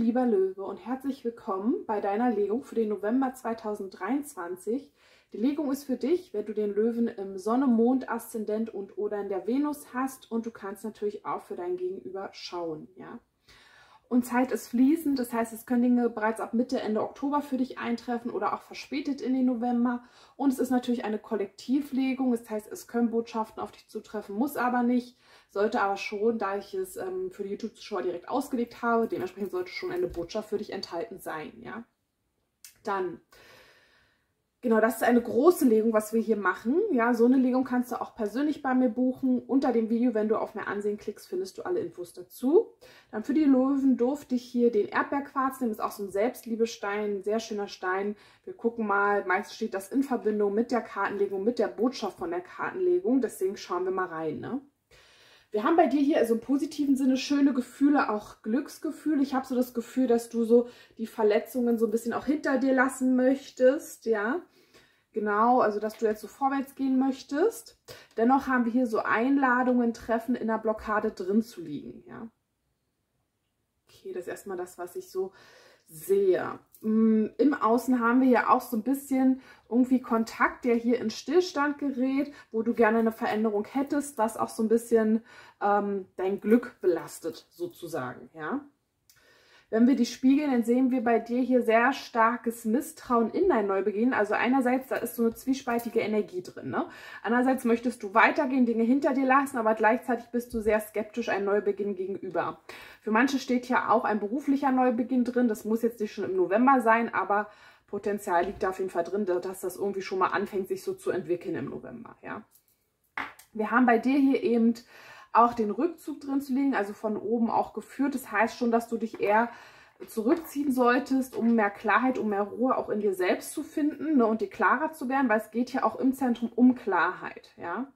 Lieber Löwe und herzlich willkommen bei deiner Legung für den November 2023. Die Legung ist für dich, wenn du den Löwen im Sonne, Mond, Aszendent und oder in der Venus hast und du kannst natürlich auch für dein Gegenüber schauen, ja. Und Zeit ist fließend, das heißt, es können Dinge bereits ab Mitte, Ende Oktober für dich eintreffen oder auch verspätet in den November. Und es ist natürlich eine Kollektivlegung, das heißt, es können Botschaften auf dich zutreffen, muss aber nicht, sollte aber schon, da ich es ähm, für die YouTube-Zuschauer direkt ausgelegt habe, dementsprechend sollte schon eine Botschaft für dich enthalten sein, ja. Dann Genau, das ist eine große Legung, was wir hier machen. Ja, so eine Legung kannst du auch persönlich bei mir buchen. Unter dem Video, wenn du auf mehr Ansehen klickst, findest du alle Infos dazu. Dann für die Löwen durfte ich hier den Erdbeerquarz nehmen. Ist auch so ein Selbstliebestein, ein sehr schöner Stein. Wir gucken mal, meist steht das in Verbindung mit der Kartenlegung, mit der Botschaft von der Kartenlegung. Deswegen schauen wir mal rein, ne? Wir haben bei dir hier also im positiven Sinne schöne Gefühle, auch Glücksgefühle. Ich habe so das Gefühl, dass du so die Verletzungen so ein bisschen auch hinter dir lassen möchtest, ja. Genau, also dass du jetzt so vorwärts gehen möchtest. Dennoch haben wir hier so Einladungen, Treffen in der Blockade drin zu liegen, ja. Okay, das ist erstmal das, was ich so sehe. Mm, Im Außen haben wir ja auch so ein bisschen irgendwie Kontakt, der hier in Stillstand gerät, wo du gerne eine Veränderung hättest, was auch so ein bisschen ähm, dein Glück belastet, sozusagen, ja. Wenn wir die spiegeln, dann sehen wir bei dir hier sehr starkes Misstrauen in dein Neubeginn. Also einerseits, da ist so eine zwiespaltige Energie drin. Ne? Andererseits möchtest du weitergehen, Dinge hinter dir lassen, aber gleichzeitig bist du sehr skeptisch einem Neubeginn gegenüber. Für manche steht ja auch ein beruflicher Neubeginn drin. Das muss jetzt nicht schon im November sein, aber Potenzial liegt da auf jeden Fall drin, dass das irgendwie schon mal anfängt, sich so zu entwickeln im November. Ja. Wir haben bei dir hier eben auch den Rückzug drin zu liegen, also von oben auch geführt. Das heißt schon, dass du dich eher zurückziehen solltest, um mehr Klarheit, um mehr Ruhe auch in dir selbst zu finden ne, und dir klarer zu werden, weil es geht ja auch im Zentrum um Klarheit, ja.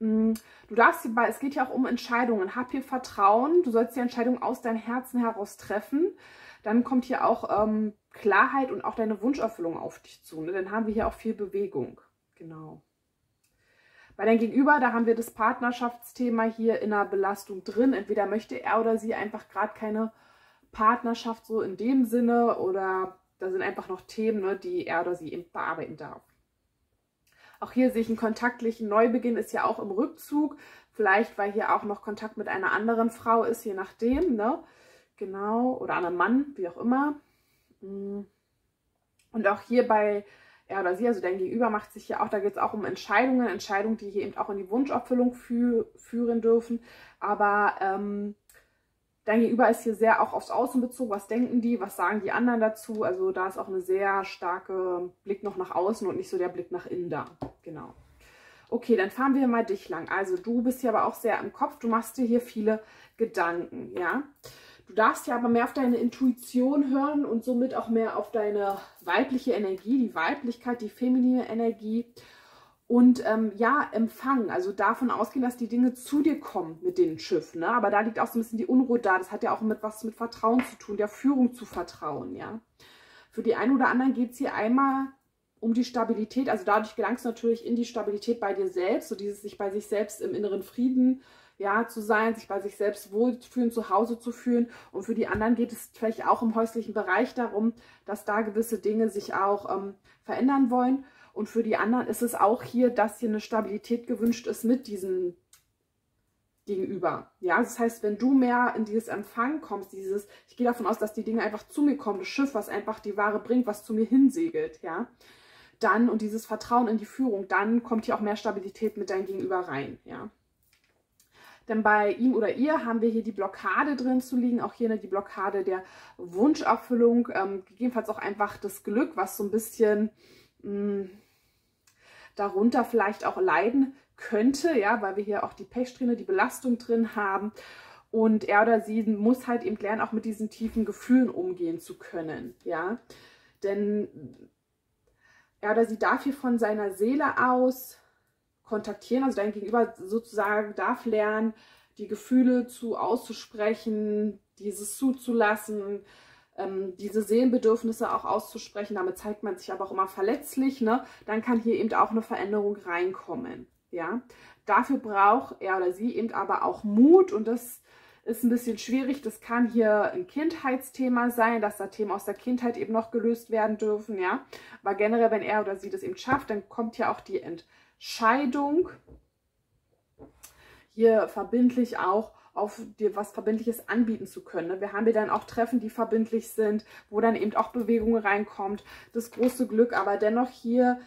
Mm, du darfst hier, es geht ja auch um Entscheidungen. Hab hier Vertrauen. Du sollst die Entscheidung aus deinem Herzen heraus treffen. Dann kommt hier auch ähm, Klarheit und auch deine Wunscherfüllung auf dich zu. Ne? Dann haben wir hier auch viel Bewegung. Genau. Bei deinem Gegenüber, da haben wir das Partnerschaftsthema hier in der Belastung drin. Entweder möchte er oder sie einfach gerade keine Partnerschaft so in dem Sinne oder da sind einfach noch Themen, ne, die er oder sie eben bearbeiten darf. Auch hier sehe ich einen kontaktlichen Neubeginn, ist ja auch im Rückzug. Vielleicht, weil hier auch noch Kontakt mit einer anderen Frau ist, je nachdem, ne? Genau, oder einem Mann, wie auch immer. Mm. Und auch hier bei er oder sie, also dein Gegenüber macht sich ja auch, da geht es auch um Entscheidungen, Entscheidungen, die hier eben auch in die Wunscherfüllung fü führen dürfen. Aber ähm, dein Gegenüber ist hier sehr auch aufs Außen bezogen. Was denken die? Was sagen die anderen dazu? Also da ist auch eine sehr starke Blick noch nach außen und nicht so der Blick nach innen da. Genau. Okay, dann fahren wir mal dich lang. Also du bist hier aber auch sehr im Kopf. Du machst dir hier viele Gedanken, ja. Du darfst ja aber mehr auf deine Intuition hören und somit auch mehr auf deine weibliche Energie, die Weiblichkeit, die feminine Energie und ähm, ja, empfangen. Also davon ausgehen, dass die Dinge zu dir kommen mit den Schiffen. Ne? Aber da liegt auch so ein bisschen die Unruhe da. Das hat ja auch mit was mit Vertrauen zu tun, der Führung zu vertrauen, ja. Für die einen oder anderen geht es hier einmal um die Stabilität. Also dadurch gelangst du natürlich in die Stabilität bei dir selbst, so dieses sich bei sich selbst im inneren Frieden ja, zu sein, sich bei sich selbst wohlzufühlen, zu Hause zu fühlen. Und für die anderen geht es vielleicht auch im häuslichen Bereich darum, dass da gewisse Dinge sich auch ähm, verändern wollen. Und für die anderen ist es auch hier, dass hier eine Stabilität gewünscht ist mit diesem Gegenüber. Ja, das heißt, wenn du mehr in dieses Empfang kommst, dieses, ich gehe davon aus, dass die Dinge einfach zu mir kommen, das Schiff, was einfach die Ware bringt, was zu mir hinsegelt, ja, dann und dieses Vertrauen in die Führung, dann kommt hier auch mehr Stabilität mit deinem Gegenüber rein, ja. Denn bei ihm oder ihr haben wir hier die Blockade drin zu liegen, auch hier ne, die Blockade der Wunscherfüllung, ähm, gegebenenfalls auch einfach das Glück, was so ein bisschen mh, mm, darunter vielleicht auch leiden könnte, ja, weil wir hier auch die Pechsträhne, die Belastung drin haben. Und er oder sie muss halt eben lernen, auch mit diesen tiefen Gefühlen umgehen zu können, ja. Denn er oder sie darf hier von seiner Seele aus kontaktieren. Also dein Gegenüber sozusagen darf lernen, die Gefühle zu auszusprechen, dieses zuzulassen, ähm, diese Seelenbedürfnisse auch auszusprechen. Damit zeigt man sich aber auch immer verletzlich. Ne? Dann kann hier eben auch eine Veränderung reinkommen. Ja, dafür braucht er oder sie eben aber auch Mut und das ist ein bisschen schwierig. Das kann hier ein Kindheitsthema sein, dass da Themen aus der Kindheit eben noch gelöst werden dürfen, ja. Aber generell, wenn er oder sie das eben schafft, dann kommt ja auch die Entscheidung. Hier verbindlich auch auf dir was Verbindliches anbieten zu können. Ne? Wir haben hier dann auch Treffen, die verbindlich sind, wo dann eben auch Bewegung reinkommt. Das große Glück, aber dennoch hier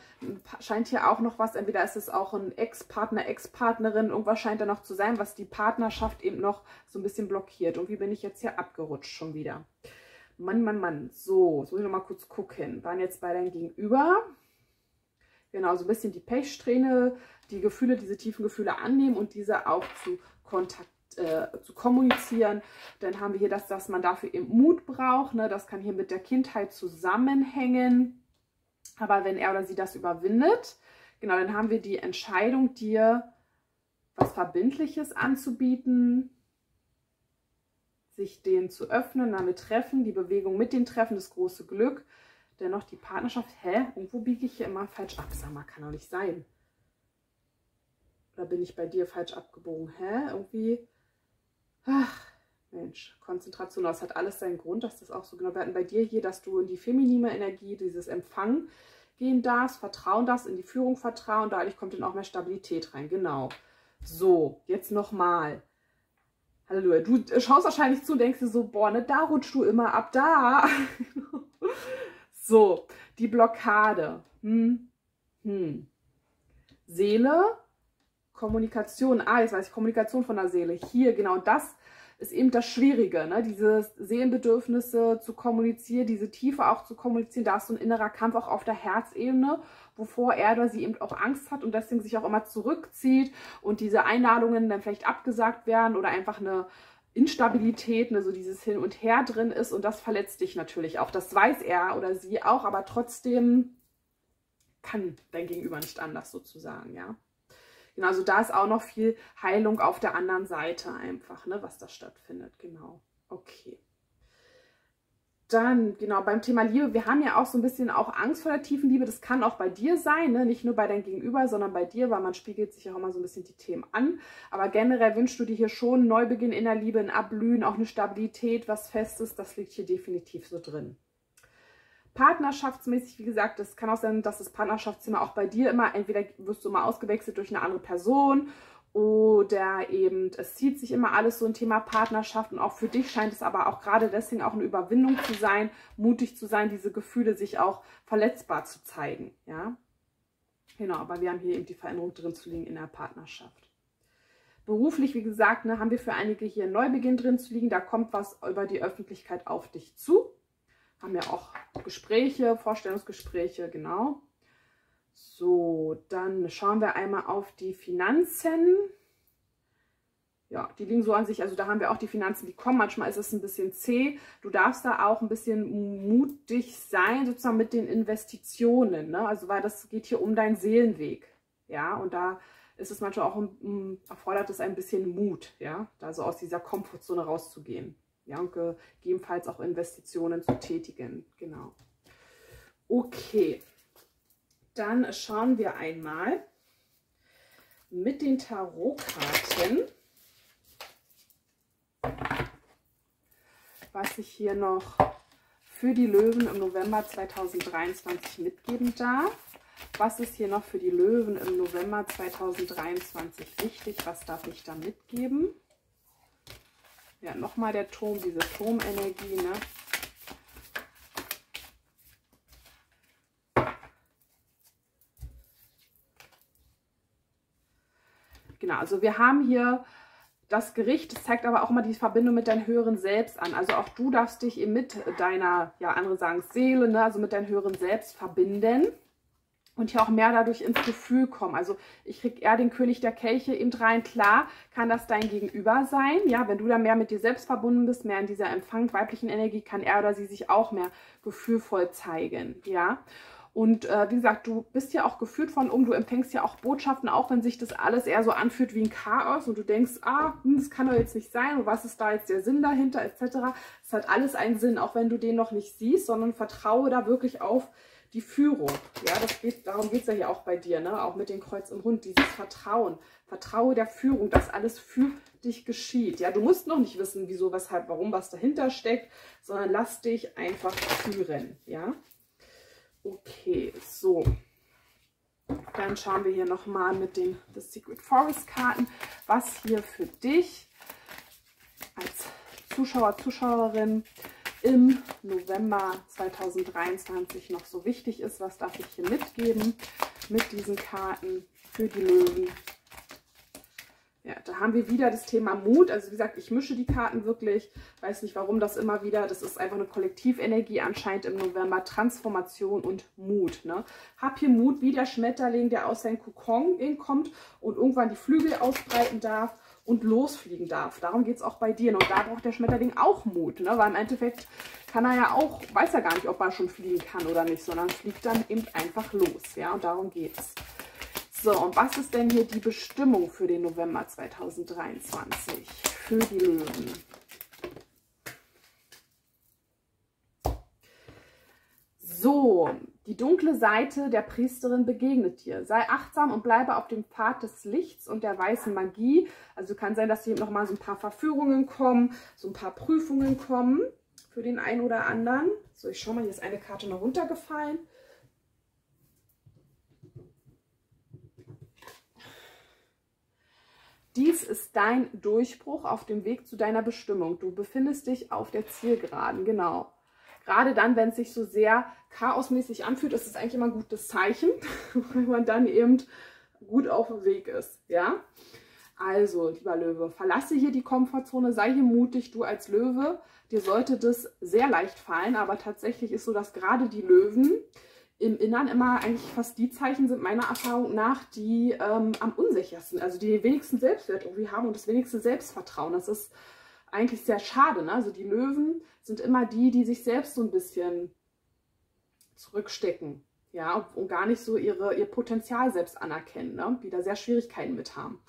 scheint hier auch noch was, entweder ist es auch ein Ex-Partner, Ex-Partnerin, irgendwas scheint da noch zu sein, was die Partnerschaft eben noch so ein bisschen blockiert. Und wie bin ich jetzt hier abgerutscht schon wieder? Mann, Mann, Mann. So, jetzt muss ich noch mal kurz gucken. Waren jetzt bei deinem Gegenüber. Genau, so ein bisschen die Pechsträhne, die Gefühle, diese tiefen Gefühle annehmen und diese auch zu kontaktieren äh, zu kommunizieren. Dann haben wir hier das, dass man dafür eben Mut braucht. Ne? Das kann hier mit der Kindheit zusammenhängen. Aber wenn er oder sie das überwindet, genau, dann haben wir die Entscheidung, dir was Verbindliches anzubieten, sich denen zu öffnen, damit treffen, die Bewegung mit den Treffen, das große Glück. Dennoch die Partnerschaft, hä, irgendwo biege ich hier immer falsch ab. Sag mal, kann doch nicht sein. Oder bin ich bei dir falsch abgebogen? Hä? Irgendwie Ach, Mensch, Konzentration, das hat alles seinen Grund, dass das auch so genau werden bei dir hier, dass du in die feminine Energie, dieses Empfang gehen darfst, vertrauen darfst, in die Führung vertrauen, dadurch kommt dann auch mehr Stabilität rein, genau. So, jetzt nochmal. Halleluja, du schaust wahrscheinlich zu und denkst dir so, boah, ne, da rutschst du immer ab, da. so, die Blockade. Hm. Hm. Seele, Kommunikation, ah, jetzt weiß ich, Kommunikation von der Seele. Hier, genau das ist eben das Schwierige, ne? diese Seelenbedürfnisse zu kommunizieren, diese Tiefe auch zu kommunizieren. Da ist so ein innerer Kampf auch auf der Herzebene, wovor er oder sie eben auch Angst hat und deswegen sich auch immer zurückzieht und diese Einladungen dann vielleicht abgesagt werden oder einfach eine Instabilität, ne, so dieses Hin und Her drin ist und das verletzt dich natürlich auch. Das weiß er oder sie auch, aber trotzdem kann dein Gegenüber nicht anders sozusagen, ja. Genau, also da ist auch noch viel Heilung auf der anderen Seite einfach, ne, was da stattfindet. Genau. Okay. Dann, genau, beim Thema Liebe, wir haben ja auch so ein bisschen auch Angst vor der tiefen Liebe. Das kann auch bei dir sein, ne? nicht nur bei deinem Gegenüber, sondern bei dir, weil man spiegelt sich auch immer so ein bisschen die Themen an. Aber generell wünschst du dir hier schon einen Neubeginn in der Liebe, ein Abblühen, auch eine Stabilität, was Festes. Das liegt hier definitiv so drin. Partnerschaftsmäßig, wie gesagt, es kann auch sein, dass das Partnerschaftszimmer auch bei dir immer, entweder wirst du immer ausgewechselt durch eine andere Person oder eben, es zieht sich immer alles so ein Thema Partnerschaft und auch für dich scheint es aber auch gerade deswegen auch eine Überwindung zu sein, mutig zu sein, diese Gefühle sich auch verletzbar zu zeigen, ja. Genau, aber wir haben hier eben die Veränderung drin zu liegen in der Partnerschaft. Beruflich, wie gesagt, ne, haben wir für einige hier einen Neubeginn drin zu liegen. Da kommt was über die Öffentlichkeit auf dich zu haben ja auch Gespräche, Vorstellungsgespräche, genau. So, dann schauen wir einmal auf die Finanzen. Ja, die liegen so an sich, also da haben wir auch die Finanzen, die kommen. Manchmal ist es ein bisschen zäh. Du darfst da auch ein bisschen mutig sein, sozusagen mit den Investitionen. Ne? Also, weil das geht hier um deinen Seelenweg. Ja, und da ist es manchmal auch, erfordert es ein bisschen Mut, ja, da so aus dieser Komfortzone rauszugehen. Ja, und gegebenenfalls auch Investitionen zu tätigen. Genau. Okay, dann schauen wir einmal mit den Tarotkarten, was ich hier noch für die Löwen im November 2023 mitgeben darf. Was ist hier noch für die Löwen im November 2023 wichtig? Was darf ich da mitgeben? Ja, nochmal der Turm, diese Turmenergie, ne? Genau, also wir haben hier das Gericht, das zeigt aber auch immer die Verbindung mit deinem höheren Selbst an. Also auch du darfst dich eben mit deiner, ja, andere sagen Seele, ne, also mit deinem höheren Selbst verbinden und hier auch mehr dadurch ins Gefühl kommen. Also ich kriege eher den König der Kelche eben rein. Klar kann das dein Gegenüber sein. Ja, wenn du da mehr mit dir selbst verbunden bist, mehr in dieser Empfang weiblichen Energie, kann er oder sie sich auch mehr gefühlvoll zeigen. Ja. Und äh, wie gesagt, du bist ja auch geführt von um, du empfängst ja auch Botschaften, auch wenn sich das alles eher so anfühlt wie ein Chaos und du denkst, ah, hm, das kann doch jetzt nicht sein was ist da jetzt der Sinn dahinter, etc. Es hat alles einen Sinn, auch wenn du den noch nicht siehst, sondern vertraue da wirklich auf die Führung. Ja, das geht, darum geht es ja hier auch bei dir, ne? auch mit dem Kreuz im Hund, dieses Vertrauen. Vertraue der Führung, dass alles für dich geschieht. Ja, du musst noch nicht wissen, wieso, weshalb, warum, was dahinter steckt, sondern lass dich einfach führen. Ja, okay, so. Dann schauen wir hier nochmal mit den The Secret Forest Karten, was hier für dich als Zuschauer, Zuschauerin im November 2023 noch so wichtig ist. Was darf ich hier mitgeben mit diesen Karten für die Löwen? Ja, da haben wir wieder das Thema Mut. Also wie gesagt, ich mische die Karten wirklich. Weiß nicht, warum das immer wieder. Das ist einfach eine Kollektivenergie anscheinend im November. Transformation und Mut. Ne? Hab hier Mut wie der Schmetterling, der aus seinem Kokon kommt und irgendwann die Flügel ausbreiten darf und losfliegen darf. Darum geht es auch bei dir. Und da braucht der Schmetterling auch Mut. Ne? Weil im Endeffekt kann er ja auch, weiß er gar nicht, ob er schon fliegen kann oder nicht, sondern fliegt dann eben einfach los. Ja, und darum geht es. So, und was ist denn hier die Bestimmung für den November 2023 für die Löwen? So, die dunkle Seite der Priesterin begegnet dir. Sei achtsam und bleibe auf dem Pfad des Lichts und der weißen Magie. Also kann sein, dass hier nochmal so ein paar Verführungen kommen, so ein paar Prüfungen kommen für den einen oder anderen. So, ich schaue mal, hier ist eine Karte noch runtergefallen. Dies ist dein Durchbruch auf dem Weg zu deiner Bestimmung. Du befindest dich auf der Zielgeraden, genau. Gerade dann, wenn es sich so sehr chaosmäßig anfühlt, ist es eigentlich immer ein gutes Zeichen, weil man dann eben gut auf dem Weg ist, ja. Also, lieber Löwe, verlasse hier die Komfortzone, sei hier mutig, du als Löwe. Dir sollte das sehr leicht fallen, aber tatsächlich ist so, dass gerade die Löwen im Innern immer eigentlich fast die Zeichen sind, meiner Erfahrung nach, die ähm, am unsichersten, also die den wenigsten Selbstwert irgendwie haben und das wenigste Selbstvertrauen. Das ist eigentlich sehr schade. Ne? Also die Löwen sind immer die, die sich selbst so ein bisschen zurückstecken. Ja, und gar nicht so ihre, ihr Potenzial selbst anerkennen, ne? die da sehr Schwierigkeiten mit haben.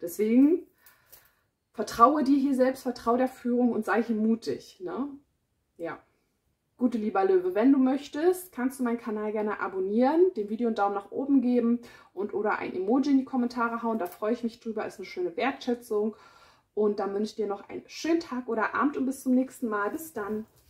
Deswegen vertraue dir hier selbst, vertraue der Führung und sei hier mutig. Ne? Ja. Gute lieber Löwe, wenn du möchtest, kannst du meinen Kanal gerne abonnieren, dem Video einen Daumen nach oben geben und oder ein Emoji in die Kommentare hauen. Da freue ich mich drüber, ist eine schöne Wertschätzung. Und dann wünsche ich dir noch einen schönen Tag oder Abend und bis zum nächsten Mal. Bis dann.